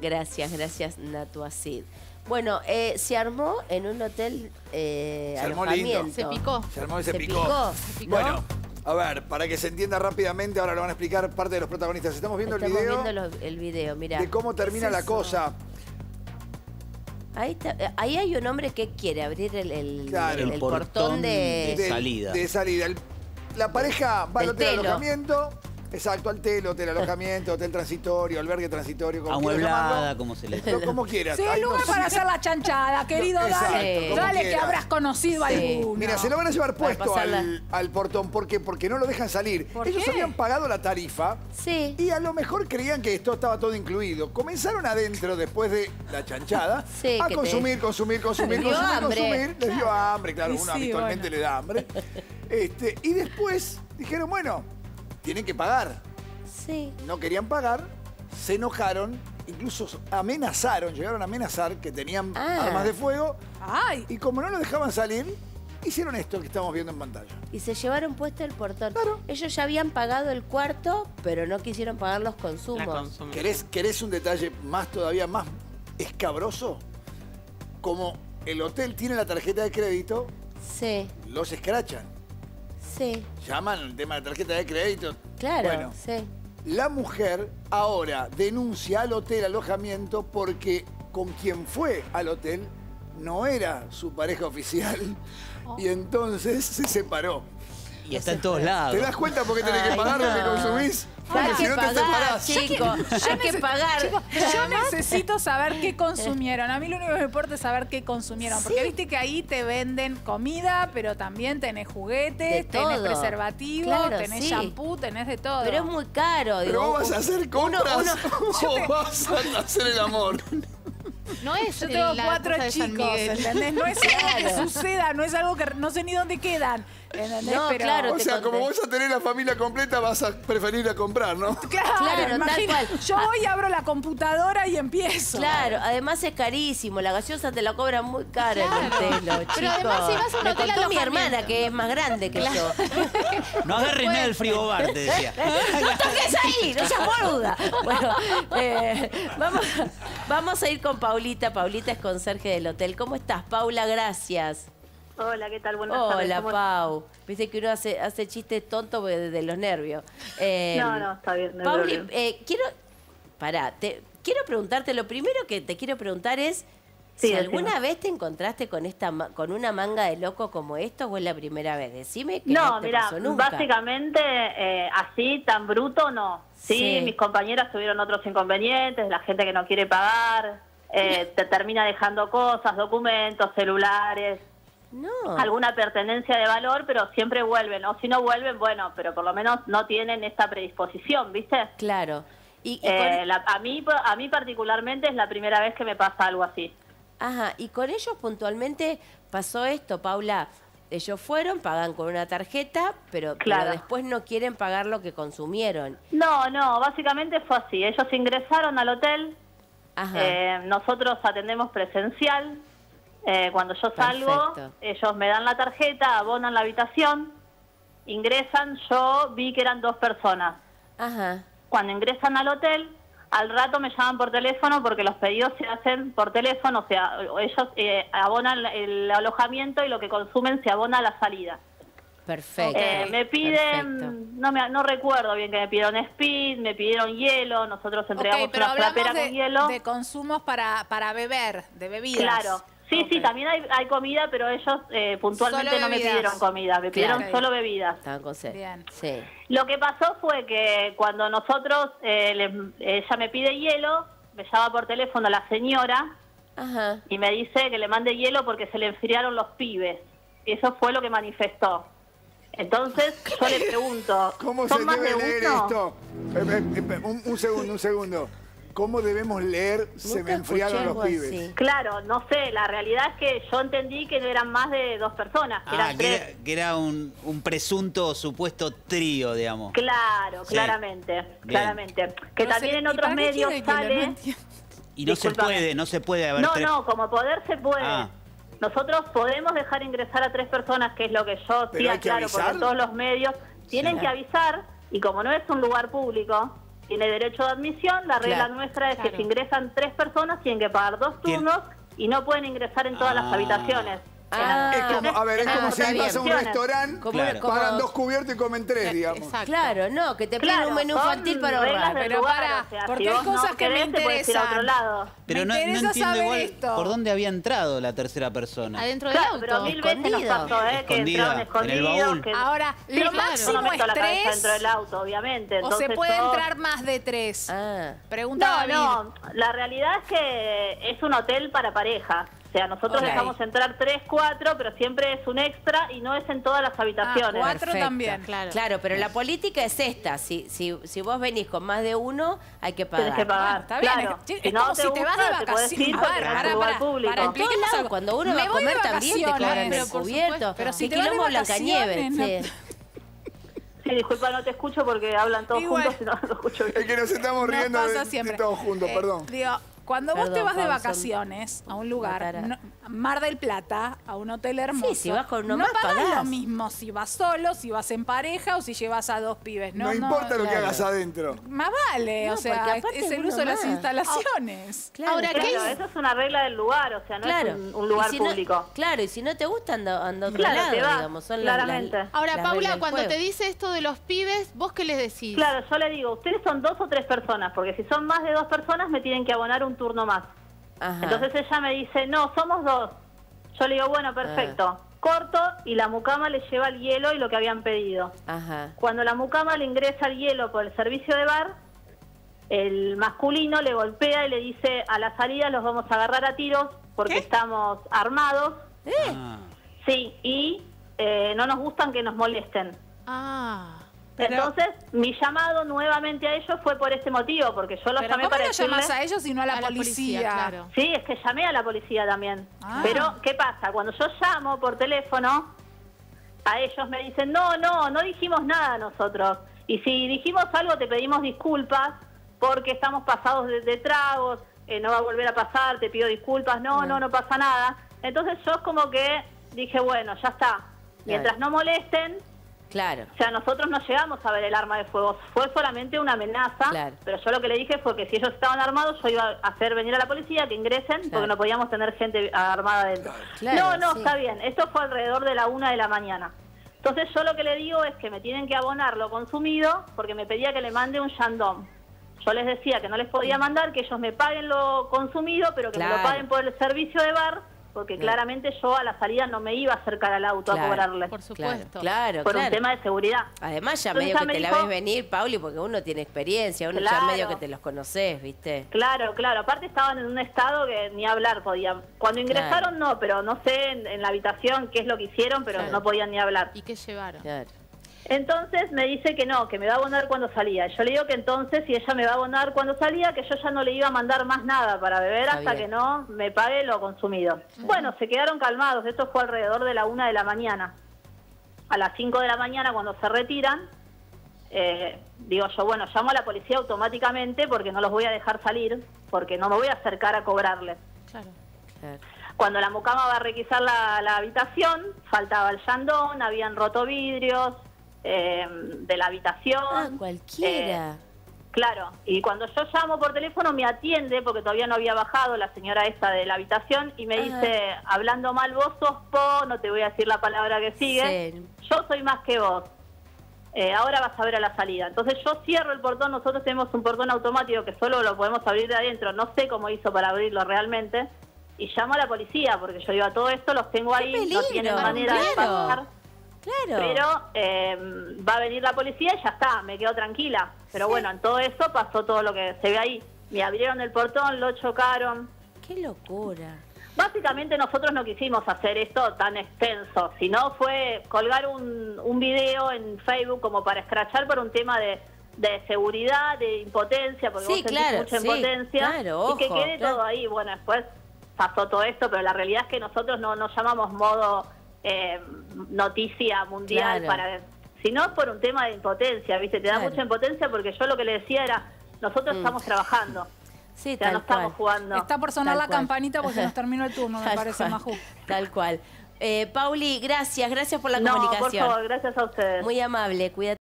Gracias, gracias, Natuacid. Bueno, eh, se armó en un hotel eh, Se armó lindo. alojamiento. Se picó. Se armó y se, Se picó. picó, se picó. Bueno, a ver, para que se entienda rápidamente, ahora lo van a explicar parte de los protagonistas. Estamos viendo Estamos el video viendo los- el video, mira. de cómo termina la cosa. Ahí, está- eh, ahí hay un hombre que quiere abrir el, el- Claro. el El portón, portón de... de- salida. De salida. El- la pareja va al hotel telo. alojamiento. Exacto, al telo, hotel alojamiento, hotel transitorio, albergue transitorio, como quieras Amueblada, como se le Lo- Como quieras. Sí, el lugar para hacer la chanchada, querido. Exacto, dale, dale que habrás conocido Sí. alguno. Mira, se lo van a llevar puesto al, al portón. ¿Por qué? Porque no lo dejan salir. ¿Por Ellos qué? habían pagado la tarifa Sí. y a lo mejor creían que esto estaba todo incluido. Comenzaron adentro, después de la chanchada, Sí, a que te- consumir, consumir, consumir, consumir, hambre. consumir. Les dio hambre, claro, uno sí, habitualmente bueno. le da hambre. Este, y después dijeron, bueno, tienen que pagar. Sí. No querían pagar, se enojaron, incluso amenazaron, llegaron a amenazar que tenían Ah. armas de fuego. Ay, Y como no lo dejaban salir, hicieron esto que estamos viendo en pantalla. Y se llevaron puesto el portón. Claro. Ellos ya habían pagado el cuarto, pero no quisieron pagar los consumos. ¿Querés, querés un detalle más todavía más escabroso? Como el hotel tiene la tarjeta de crédito, Sí, los escrachan. Sí, Llaman el tema de tarjeta de crédito. claro, Bueno, sí. la mujer ahora denuncia al hotel alojamiento porque con quien fue al hotel no era su pareja oficial y entonces se separó. Y está en todos lados. ¿Te das cuenta por qué tenés que pagar lo que consumís? Hay Porque si que no te pagar, separás. chicos. Hay que pagar. Pero yo necesito saber qué consumieron. A mí lo único que me importa es saber qué consumieron. Porque Sí. viste que ahí te venden comida, pero también tenés juguetes, tenés preservativo, Claro, tenés sí. shampoo, tenés de todo. Pero es muy caro. ¿Pero digo, vos vas a hacer uno- compras uno- o vas a hacer el amor? No es Yo tengo la cuatro cosa de San chicos, Miguel. ¿entendés? No es algo que suceda, no es algo que no sé ni dónde quedan. ¿entendés? No, pero, claro, O te sea, conté. como vas a tener la familia completa, vas a preferir a comprar, ¿no? Claro, Claro, tal imagina, cual. Yo voy, abro la computadora y empiezo. Claro, además es carísimo. La gaseosa te la cobran muy cara en el Claro. Pero chicos. además si vas a un Me hotel contó mi alojamiento. hermana, que es más grande que yo. No agarres nada del frigobar, te decía. ¡No toques ahí! ¡No seas boluda! Bueno, eh, vamos, vamos a ir con Paulita. Paulita es conserje del hotel. ¿Cómo estás, Paula? Gracias. Hola, ¿qué tal? Buenas tardes. Hola, ¿Cómo- Pau. Viste que uno hace, hace chistes tontos de, los nervios. Eh, No, no, está bien, no Pauli, eh, quiero... Pará, te, quiero preguntarte, lo primero que te quiero preguntar es Sí, si alguna vez te encontraste con esta con una manga de loco como esto o es la primera vez. Decime que no, No, te mira, pasó nunca. básicamente eh, así, tan bruto, no. Sí, Sí. mis compañeras tuvieron otros inconvenientes, la gente que no quiere pagar, eh, te termina dejando cosas, documentos, celulares, No. alguna pertenencia de valor, pero siempre vuelven. O si no vuelven, bueno, pero por lo menos no tienen esta predisposición, ¿viste? Claro. Y, y Eh, la- a, mí, a mí particularmente es la primera vez que me pasa algo así. ajá, y con ellos puntualmente pasó esto, Paula. Ellos fueron, pagan con una tarjeta, pero, pero Claro. después no quieren pagar lo que consumieron. No, no, básicamente fue así. Ellos ingresaron al hotel. Eh, nosotros atendemos presencial. Eh, cuando yo salgo, Perfecto. ellos me dan la tarjeta, abonan la habitación, ingresan, yo vi que eran dos personas. Ajá. Cuando ingresan al hotel, al rato me llaman por teléfono porque los pedidos se hacen por teléfono, o sea, ellos eh, abonan el alojamiento y lo que consumen se abona a la salida. Perfecto. Eh, me Perfecto. piden, no me, no recuerdo bien que me pidieron speed, me pidieron hielo, nosotros entregamos Ok, pero una hablamos frapera de, con hielo. de consumos para, para beber, de bebidas. Claro. Sí, sí, también hay, hay comida, pero ellos eh, puntualmente no me pidieron comida, me pidieron Claro. solo bebidas. Estaban con sed. Bien. Sí. Lo que pasó fue que cuando nosotros, eh, le- ella me pide hielo, me llama por teléfono la señora Ajá. y me dice que le mande hielo porque se le enfriaron los pibes. Y eso fue lo que manifestó. Entonces yo le pregunto, ¿Cómo ¿son se más debe de leer uno? esto? Eh, eh, eh, un, un segundo, un segundo. ¿Cómo debemos leer se Nunca me enfriaron los pibes? así. Claro, no sé, la realidad es que yo entendí que no eran más de dos personas, que Ah, eran que tres. era, que era un, un presunto supuesto trío, digamos. Claro, Sí. claramente, claramente. Que No sé, también en ¿y otros medios sale... Y no se puede, no se puede haber No, tres- no, como poder se puede. Ah. Nosotros podemos dejar ingresar a tres personas, que es lo que yo sí aclaro, porque todos los medios tienen Sí. que avisar, y como no es un lugar público, tiene derecho de admisión. La regla Claro. nuestra es que si ingresan tres personas tienen que pagar dos turnos y no pueden ingresar en todas las Ah. habitaciones. Ah, Es como, a ver, es Ah, como está si vas a un Opciones. restaurante, Claro. pagan dos cubiertos y comen tres, digamos. Exacto. Claro, no, que te piden Claro, un menú infantil para ahorrar. Pero lugar, para, o sea, porque si hay vos no cosas que me a otro interesan. lado. Pero Me no, no interesa entiendo saber igual esto. por dónde había entrado la tercera persona. Adentro del Claro, auto. pero mil veces nos Escondido. pasó, ¿eh? Que en el baúl. Que... Ahora, Sí, lo claro. máximo Yo no meto es la cabeza tres. dentro del auto, obviamente. O se puede entrar más de tres. Ah, Pregunta No, no, la realidad es que es un hotel para pareja. O sea, nosotros dejamos entrar tres, cuatro, pero siempre es un extra y no es en todas las habitaciones. Ah, cuatro perfecto. también. Claro. Claro, pero la política es esta. Si, si, si vos venís con más de uno, hay que pagar. Tienes que pagar. Bueno, está bien. Claro. Es, es Si no como te si te vas de vacaciones. para, para, público. para, algo. cuando uno Me va a voy de comer también te cobran descubierto. supuesto. Pero si te vas de vacaciones, sí. Sí, disculpa, no te escucho porque hablan todos juntos y no lo escucho bien. Es que nos estamos riendo de, todos juntos, Eh, perdón. Digo, cuando vos te vas de vacaciones a un lugar, no- Mar del Plata, a un hotel hermoso. si vas con uno no más, pagás pagás. lo mismo si vas solo, si vas en pareja o si llevas a dos pibes. No, No, importa lo que claro. hagas adentro. Más vale, No, o sea, porque aparte es el uno uso de las más. instalaciones. Claro, Ahora, ¿qué Claro, es? eso es una regla del lugar, o sea, no Claro. es un, un lugar Y si no- público. claro, y si no te gusta, anda, anda a otro Claro, lado, te vas, digamos. Son las- las- claramente. Ahora, las Paula, del cuando juego. te dice esto de los pibes, ¿vos qué les decís? Claro, yo le digo, ustedes son dos o tres personas, porque si son más de dos personas me tienen que abonar un turno más. Ajá. Entonces ella me dice, no, somos dos. Yo le digo, bueno, perfecto. Ah. Corto y la mucama le lleva el hielo y lo que habían pedido. Ajá. Cuando la mucama le ingresa el hielo por el servicio de bar, el masculino le golpea y le dice, a la salida los vamos a agarrar a tiros porque estamos armados. Ah. Sí, y eh, no nos gustan que nos molesten. Ah. Pero- Entonces, mi llamado nuevamente a ellos fue por ese motivo, porque yo los Pero llamé ¿cómo para no decirle... llamas a ellos y no a la, A la policía? claro. Sí, es que llamé a la policía también. Ah. Pero, ¿qué pasa? Cuando yo llamo por teléfono, a ellos me dicen, no, no, no dijimos nada nosotros. Y si dijimos algo, te pedimos disculpas porque estamos pasados de, de tragos, eh, no va a volver a pasar, te pido disculpas, no, no, no pasa nada. Entonces yo es como que dije, bueno, ya está. Mientras no molesten, Claro. o sea, nosotros no llegamos a ver el arma de fuego, fue solamente una amenaza, Claro. pero yo lo que le dije fue que si ellos estaban armados, yo iba a hacer venir a la policía, que ingresen, porque no podíamos tener gente armada adentro. Claro, no, no, sí. está bien, esto fue alrededor de la una de la mañana. Entonces yo lo que le digo es que me tienen que abonar lo consumido, porque me pedía que le mande un yandón. Yo les decía que no les podía mandar, que ellos me paguen lo consumido, pero que me lo paguen por el servicio de bar, porque claramente yo a la salida no me iba a acercar al auto Claro. a cobrarle. Por supuesto. claro, Por claro. un tema de seguridad. Además, ya Entonces medio que me te la ves venir, Pauli, porque uno tiene experiencia, uno ya medio que te los conoces, ¿viste? Claro, claro. Aparte estaban en un estado que ni hablar podían. Cuando ingresaron no, pero no sé en, en la habitación qué es lo que hicieron, pero Claro. no podían ni hablar. ¿Y qué llevaron? Claro. Entonces me dice que no, que me va a abonar cuando salía. Yo le digo que entonces, si ella me va a abonar cuando salía, que yo ya no le iba a mandar más nada para beber Está hasta bien. que no me pague lo consumido. Bueno, se quedaron calmados. Esto fue alrededor de la una de la mañana. A las cinco de la mañana, cuando se retiran, eh, digo yo, bueno, llamo a la policía automáticamente porque no los voy a dejar salir, porque no me voy a acercar a cobrarles. Claro. claro. Cuando la mucama va a requisar la, la habitación, faltaba el yandón, habían roto vidrios eh, de la habitación. Ah, cualquiera. Eh, claro, y cuando yo llamo por teléfono me atiende, porque todavía no había bajado la señora esta de la habitación, y me Ajá. dice, hablando mal, vos sos po, no te voy a decir la palabra que sigue, Sí. yo soy más que vos. Eh, ahora vas a ver a la salida. Entonces yo cierro el portón, nosotros tenemos un portón automático que solo lo podemos abrir de adentro, no sé cómo hizo para abrirlo realmente, y llamo a la policía, porque yo digo, a todo esto los tengo ahí, no tienen manera de pasar. Claro. Pero eh, va a venir la policía y ya está, me quedo tranquila. Pero bueno, en todo eso pasó todo lo que se ve ahí. Me abrieron el portón, lo chocaron. Qué locura. Básicamente nosotros no quisimos hacer esto tan extenso, sino fue colgar un, un video en Facebook como para escrachar por un tema de, de seguridad, de impotencia, porque Sí, vos claro, mucha sí, impotencia, claro, y que ojo, quede claro. todo ahí. Bueno, después pasó todo esto, pero la realidad es que nosotros no nos llamamos modo eh, noticia mundial Claro. para... Sino por un tema de impotencia, ¿viste? Te da Claro. mucha impotencia porque yo lo que le decía era, nosotros estamos trabajando, Sí, o sea, tal no estamos cual. jugando. Está por sonar Tal la cual. campanita porque se nos terminó el turno, me Tal parece, cual, Maju. Tal cual. Eh, Pauli, gracias, gracias por la no, por comunicación. favor, gracias a ustedes. Muy amable, cuídate.